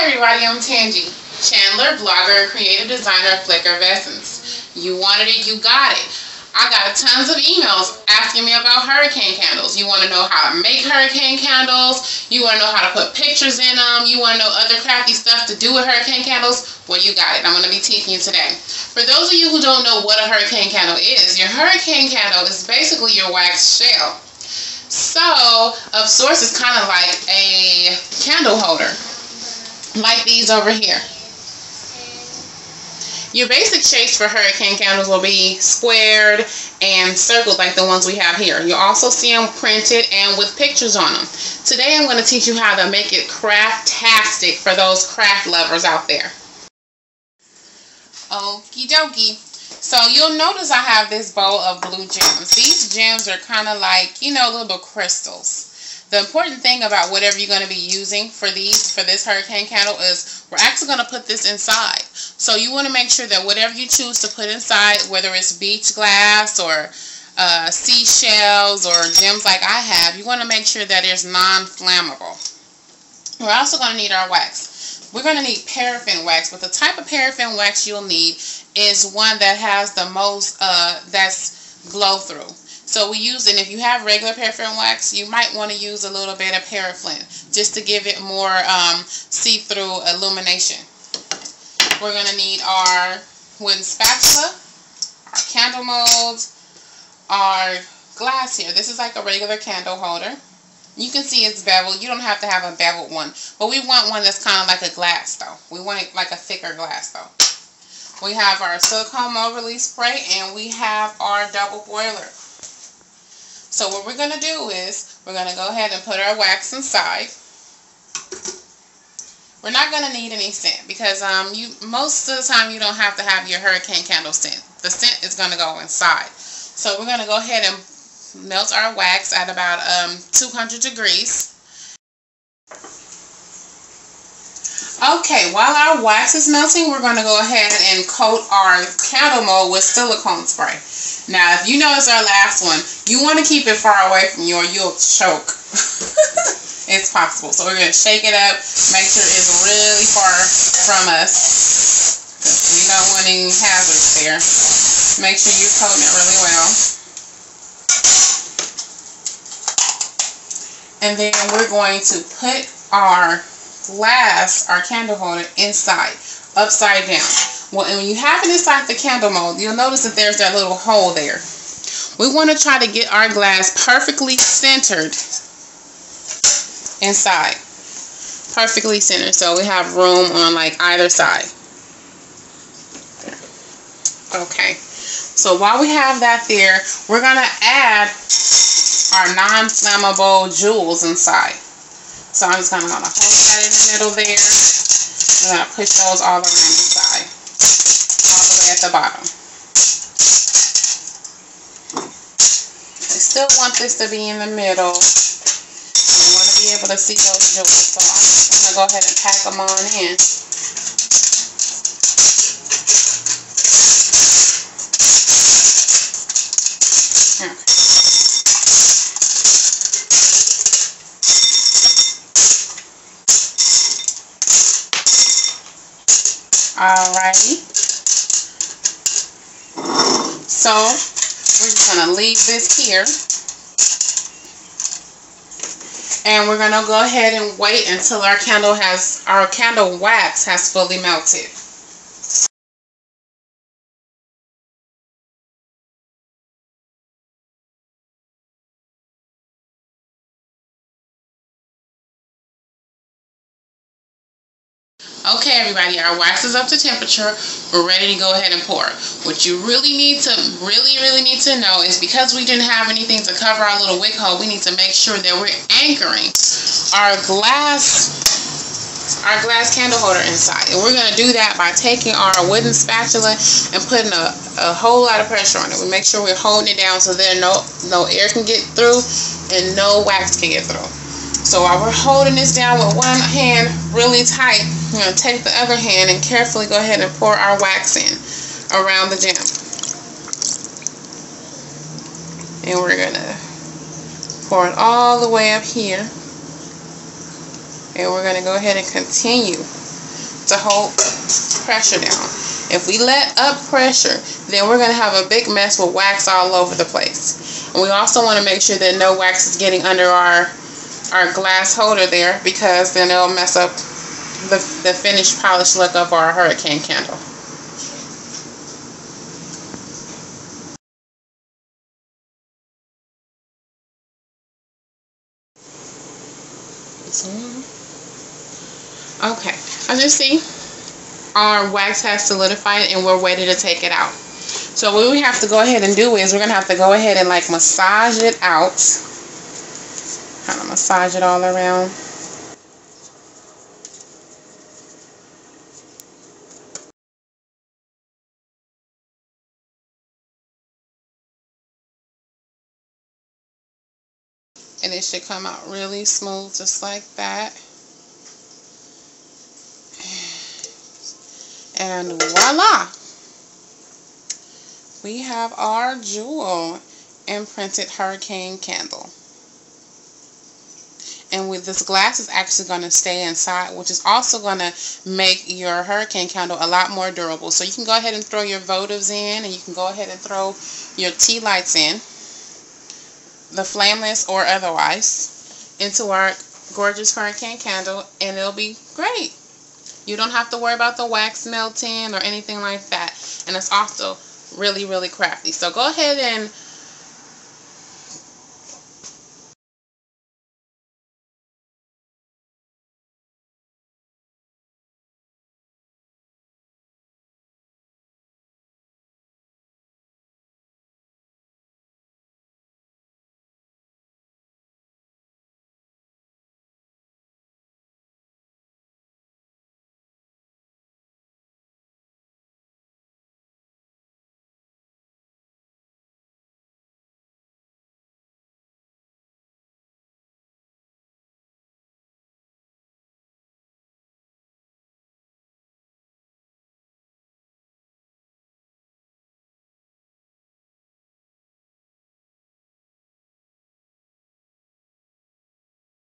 Hi everybody, I'm Tangie, Chandler, blogger, creative designer of Flikr of Essence. You wanted it, you got it. I got tons of emails asking me about hurricane candles. You want to know how to make hurricane candles. You want to know how to put pictures in them. You want to know other crafty stuff to do with hurricane candles. Well, you got it. I'm going to be teaching you today. For those of you who don't know what a hurricane candle is, your hurricane candle is basically your wax shell. So, of sorts, it's kind of like a candle holder, like these over here. Your basic shapes for hurricane candles will be squared and circled like the ones we have here. You'll also see them printed and with pictures on them. Today I'm going to teach you how to make it craft-tastic for those craft lovers out there. Okie dokie. So you'll notice I have this bowl of blue gems. These gems are kind of like, you know, little crystals. The important thing about whatever you're going to be using for these, for this hurricane candle is we're actually going to put this inside. So you want to make sure that whatever you choose to put inside, whether it's beach glass or uh, seashells or gems like I have, you want to make sure that it's non-flammable. We're also going to need our wax. We're going to need paraffin wax, but the type of paraffin wax you'll need is one that has the most, uh, that's glow through. So we use, and if you have regular paraffin wax, you might want to use a little bit of paraffin just to give it more um, see-through illumination. We're going to need our wooden spatula, our candle molds, our glass here. This is like a regular candle holder. You can see it's beveled. You don't have to have a beveled one. But we want one that's kind of like a glass though. We want like a thicker glass though. We have our silicone mold release spray and we have our double boiler. So what we're going to do is we're going to go ahead and put our wax inside. We're not going to need any scent because um, you most of the time you don't have to have your hurricane candle scent. The scent is going to go inside. So we're going to go ahead and melt our wax at about um, 200 degrees. Okay, while our wax is melting, we're going to go ahead and coat our candle mold with silicone spray. Now, if you know it's our last one, you want to keep it far away from you or you'll choke. it's possible. So we're going to shake it up, make sure it's really far from us. We don't want any hazards there. Make sure you're coating it really well. And then we're going to put our glass, our candle holder, inside, upside down. Well, and when you have it inside the candle mold, you'll notice that there's that little hole there. We want to try to get our glass perfectly centered inside. Perfectly centered. So we have room on like either side. Okay. So while we have that there, we're going to add our non-flammable jewels inside. So I'm just going to hold that in the middle there. And to push those all around the side all the way at the bottom. I still want this to be in the middle. I want to be able to see those jewels, so I'm going to go ahead and pack them on in. Alrighty. So we're just going to leave this here. And we're going to go ahead and wait until our candle has, our candle wax has fully melted. Okay, everybody, our wax is up to temperature. We're ready to go ahead and pour. What you really need to, really, really need to know is because we didn't have anything to cover our little wick hole, we need to make sure that we're anchoring our glass, our glass candle holder inside. And we're going to do that by taking our wooden spatula and putting a, a whole lot of pressure on it. We make sure we're holding it down so there no, no air can get through and no wax can get through. So while we're holding this down with one hand really tight, to take the other hand and carefully go ahead and pour our wax in around the gem. And we're going to pour it all the way up here. And we're going to go ahead and continue to hold pressure down. If we let up pressure, then we're going to have a big mess with wax all over the place. And we also want to make sure that no wax is getting under our our glass holder there because then it'll mess up the, the finished polished look of our hurricane candle. Okay, as you see, our wax has solidified and we're ready to take it out. So what we have to go ahead and do is we're going to have to go ahead and like massage it out. Kind of massage it all around. And it should come out really smooth just like that. And voila! We have our jewel imprinted hurricane candle. And with this glass is actually going to stay inside, which is also going to make your hurricane candle a lot more durable. So you can go ahead and throw your votives in, and you can go ahead and throw your tea lights in the flameless or otherwise, into our gorgeous hurricane candle and it'll be great. You don't have to worry about the wax melting or anything like that. And it's also really, really crafty. So go ahead and